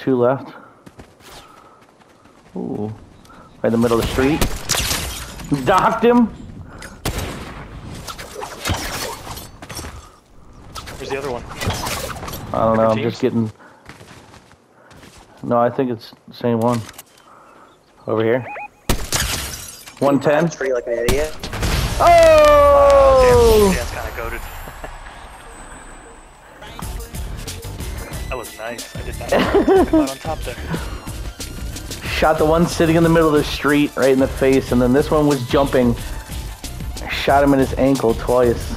two left. Ooh. Right in the middle of the street. Docked him. Where's the other one? I don't know. I'm Teams? just getting. No, I think it's the same one. Over here. 110. Tree like an idiot. Oh! That was nice. I did not know on top there. Shot the one sitting in the middle of the street right in the face, and then this one was jumping. Shot him in his ankle twice.